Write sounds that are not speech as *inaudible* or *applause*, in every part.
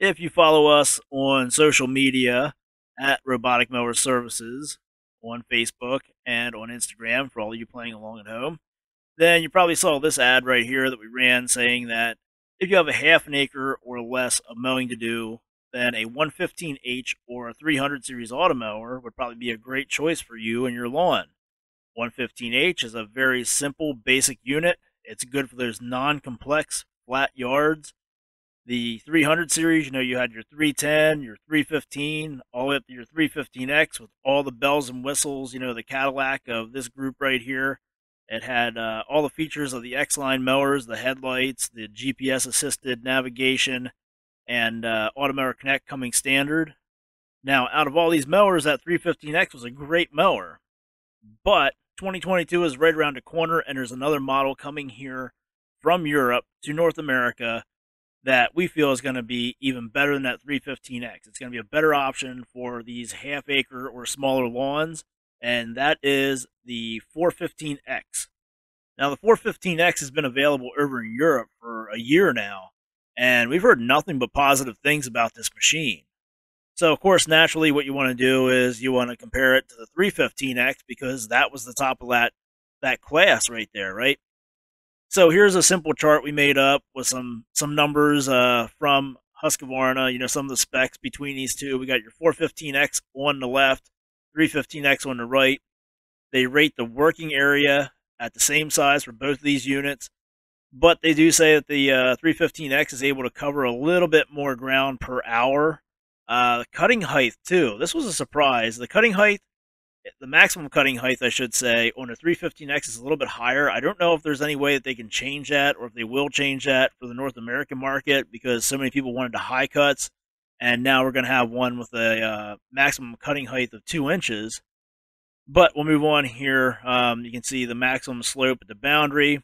if you follow us on social media at Robotic Mower Services on Facebook and on Instagram for all you playing along at home, then you probably saw this ad right here that we ran saying that if you have a half an acre or less of mowing to do, then a 115H or a 300 series automower would probably be a great choice for you and your lawn. 115H is a very simple, basic unit. It's good for those non complex flat yards the 300 series, you know, you had your 310, your 315, all the way up to your 315X with all the bells and whistles, you know, the Cadillac of this group right here. It had uh, all the features of the X line mowers, the headlights, the GPS assisted navigation, and uh, Automower Connect coming standard. Now, out of all these mowers, that 315X was a great mower, but 2022 is right around the corner, and there's another model coming here from Europe to North America that we feel is going to be even better than that 315X. It's going to be a better option for these half acre or smaller lawns, and that is the 415X. Now, the 415X has been available over in Europe for a year now, and we've heard nothing but positive things about this machine. So, of course, naturally, what you want to do is you want to compare it to the 315X because that was the top of that, that class right there, right? So here's a simple chart we made up with some some numbers uh, from Husqvarna. You know some of the specs between these two. We got your 415X on the left, 315X on the right. They rate the working area at the same size for both of these units, but they do say that the uh, 315X is able to cover a little bit more ground per hour. Uh, cutting height too. This was a surprise. The cutting height the maximum cutting height, I should say, on a 315X is a little bit higher. I don't know if there's any way that they can change that or if they will change that for the North American market because so many people wanted the high cuts. And now we're going to have one with a uh, maximum cutting height of two inches. But we'll move on here. Um, you can see the maximum slope at the boundary,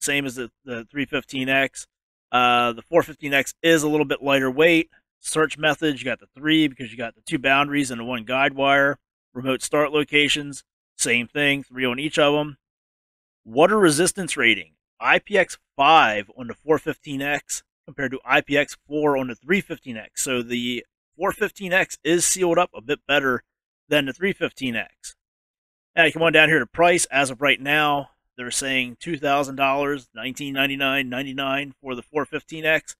same as the, the 315X. Uh, the 415X is a little bit lighter weight. Search methods, you got the three because you got the two boundaries and the one guide wire remote start locations, same thing, three on each of them. Water resistance rating, IPX5 on the 415X compared to IPX4 on the 315X. So the 415X is sealed up a bit better than the 315X. Now you come on down here to price. As of right now, they're saying $2,000, $1999.99 for the 415X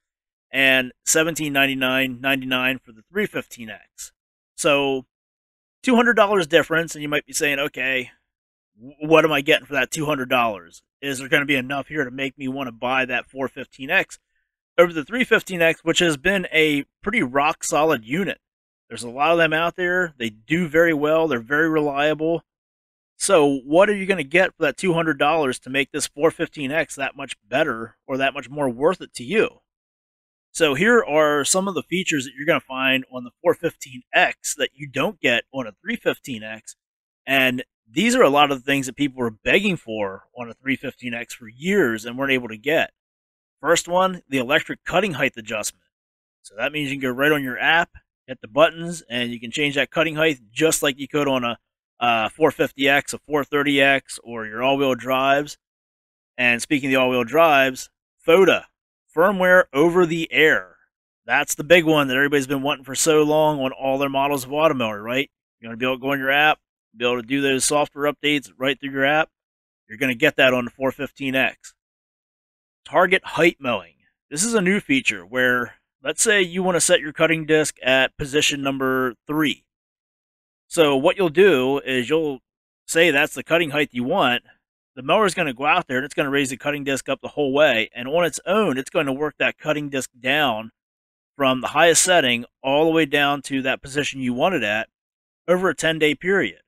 and $1799.99 for the 315X. So $200 difference, and you might be saying, okay, what am I getting for that $200? Is there going to be enough here to make me want to buy that 415X over the 315X, which has been a pretty rock solid unit? There's a lot of them out there. They do very well, they're very reliable. So, what are you going to get for that $200 to make this 415X that much better or that much more worth it to you? So here are some of the features that you're going to find on the 415X that you don't get on a 315X. And these are a lot of the things that people were begging for on a 315X for years and weren't able to get. First one, the electric cutting height adjustment. So that means you can go right on your app, hit the buttons, and you can change that cutting height just like you could on a uh, 450X, a 430X, or your all-wheel drives. And speaking of the all-wheel drives, FOTA, firmware over the air. That's the big one that everybody's been wanting for so long on all their models of Automower, right? You're going to be able to go on your app, be able to do those software updates right through your app. You're going to get that on the 415X. Target height mowing. This is a new feature where, let's say you want to set your cutting disc at position number three. So what you'll do is you'll say that's the cutting height you want, the mower is going to go out there and it's going to raise the cutting disc up the whole way. And on its own, it's going to work that cutting disc down from the highest setting all the way down to that position you want it at over a 10 day period.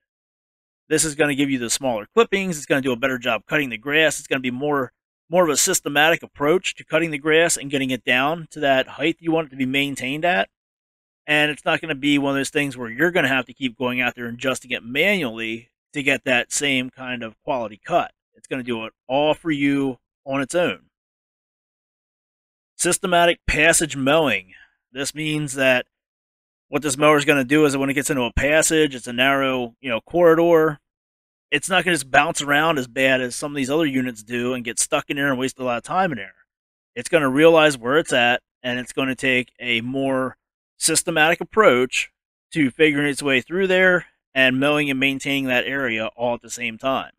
This is going to give you the smaller clippings. It's going to do a better job cutting the grass. It's going to be more more of a systematic approach to cutting the grass and getting it down to that height you want it to be maintained at. And it's not going to be one of those things where you're going to have to keep going out there and adjusting it manually to get that same kind of quality cut. It's going to do it all for you on its own. Systematic passage mowing. This means that what this mower is going to do is when it gets into a passage, it's a narrow, you know, corridor. It's not going to just bounce around as bad as some of these other units do and get stuck in there and waste a lot of time in there. It's going to realize where it's at, and it's going to take a more systematic approach to figuring its way through there and mowing and maintaining that area all at the same time.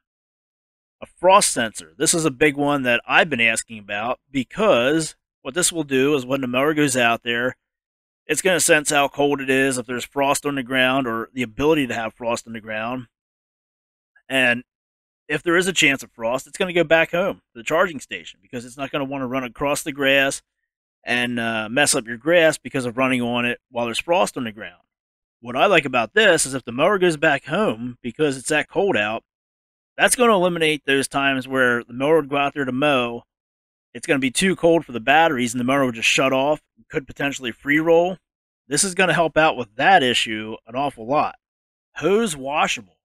A frost sensor. This is a big one that I've been asking about because what this will do is when the mower goes out there, it's going to sense how cold it is, if there's frost on the ground or the ability to have frost on the ground. And if there is a chance of frost, it's going to go back home to the charging station because it's not going to want to run across the grass and uh, mess up your grass because of running on it while there's frost on the ground. What I like about this is if the mower goes back home because it's that cold out, that's going to eliminate those times where the mower would go out there to mow. It's going to be too cold for the batteries and the mower would just shut off, could potentially free roll. This is going to help out with that issue an awful lot. Hose washable.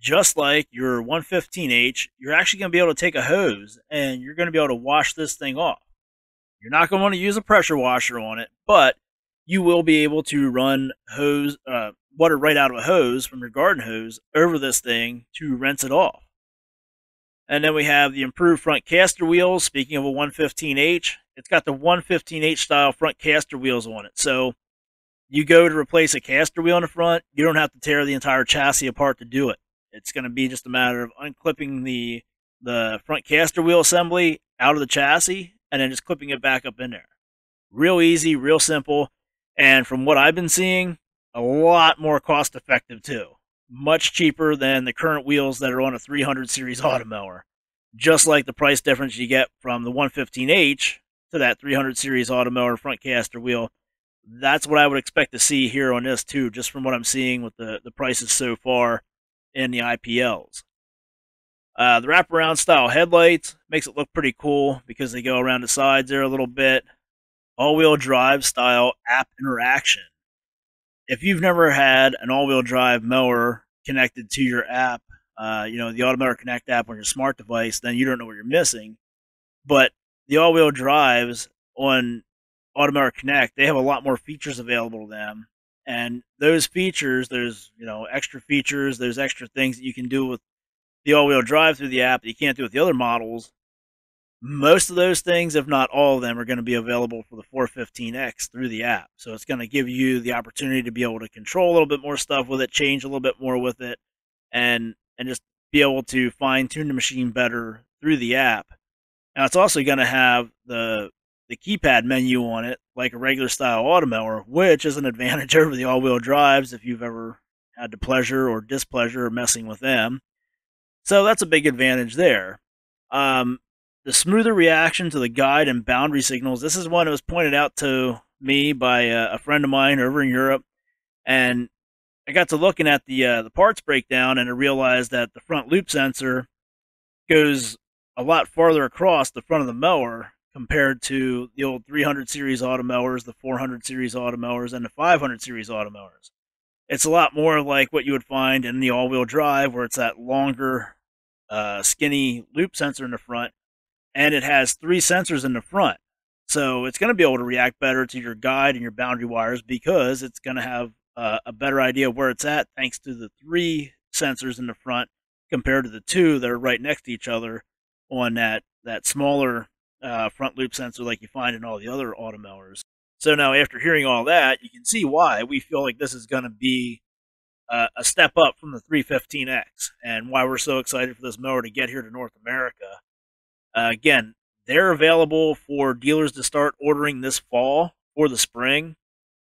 Just like your 115H, you're actually going to be able to take a hose and you're going to be able to wash this thing off. You're not going to want to use a pressure washer on it, but you will be able to run hose uh, water right out of a hose from your garden hose over this thing to rinse it off. And then we have the improved front caster wheels. Speaking of a 115H, it's got the 115H style front caster wheels on it. So you go to replace a caster wheel in the front, you don't have to tear the entire chassis apart to do it. It's going to be just a matter of unclipping the the front caster wheel assembly out of the chassis and then just clipping it back up in there. Real easy, real simple, and from what I've been seeing, a lot more cost effective too. Much cheaper than the current wheels that are on a 300 series *laughs* automower. Just like the price difference you get from the 115H to that 300 series automower front caster wheel. That's what I would expect to see here on this too, just from what I'm seeing with the, the prices so far in the IPLs. Uh, the wraparound style headlights makes it look pretty cool because they go around the sides there a little bit. All wheel drive style app interaction. If you've never had an all wheel drive mower connected to your app, uh, you know, the Automower Connect app on your smart device, then you don't know what you're missing. But the all wheel drives on Automower Connect, they have a lot more features available to them. And those features, there's, you know, extra features, there's extra things that you can do with the all-wheel drive through the app that you can't do with the other models. Most of those things, if not all of them, are going to be available for the 415X through the app. So it's going to give you the opportunity to be able to control a little bit more stuff with it, change a little bit more with it, and and just be able to fine tune the machine better through the app. Now it's also going to have the the keypad menu on it, like a regular style automower, which is an *laughs* advantage over the all-wheel drives if you've ever had the pleasure or displeasure of messing with them. So that's a big advantage there. Um, the smoother reaction to the guide and boundary signals. This is one that was pointed out to me by a, a friend of mine over in Europe, and I got to looking at the uh, the parts breakdown and I realized that the front loop sensor goes a lot farther across the front of the mower compared to the old 300 series automowers, the 400 series automowers, and the 500 series automowers. It's a lot more like what you would find in the all-wheel drive, where it's that longer, uh, skinny loop sensor in the front, and it has three sensors in the front. So it's going to be able to react better to your guide and your boundary wires because it's going to have uh, a better idea of where it's at thanks to the three sensors in the front compared to the two that are right next to each other on that that smaller uh, front loop sensor like you find in all the other automowers. So now, after hearing all that, you can see why we feel like this is going to be uh, a step up from the 315X and why we're so excited for this mower to get here to North America. Uh, again, they're available for dealers to start ordering this fall or the spring.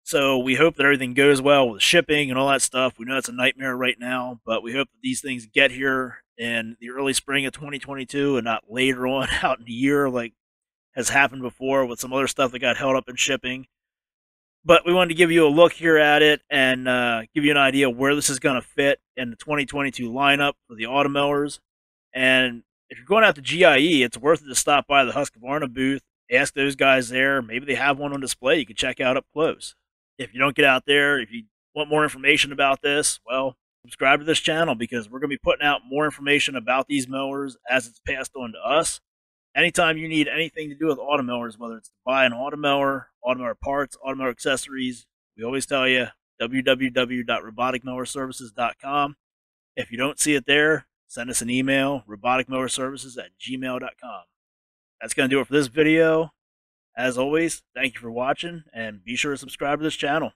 So we hope that everything goes well with shipping and all that stuff. We know it's a nightmare right now, but we hope that these things get here in the early spring of 2022 and not later *laughs* on out in the year like has happened before with some other stuff that got held up in shipping. But we wanted to give you a look here at it and uh, give you an idea where this is going to fit in the 2022 lineup for the automowers. And if you're going out to GIE, it's worth it to stop by the Husqvarna booth, ask those guys there. Maybe they have one on display you can check out up close. If you don't get out there, if you want more information about this, well, subscribe to this channel because we're going to be putting out more information about these mowers as it's passed on to us anytime you need anything to do with automowers, whether it's to buy an automower, automower parts, automower accessories, we always tell you www.roboticmowerservices.com. If you don't see it there, send us an email, roboticmowerservices at gmail.com. That's going to do it for this video. As always, thank you for watching, and be sure to subscribe to this channel.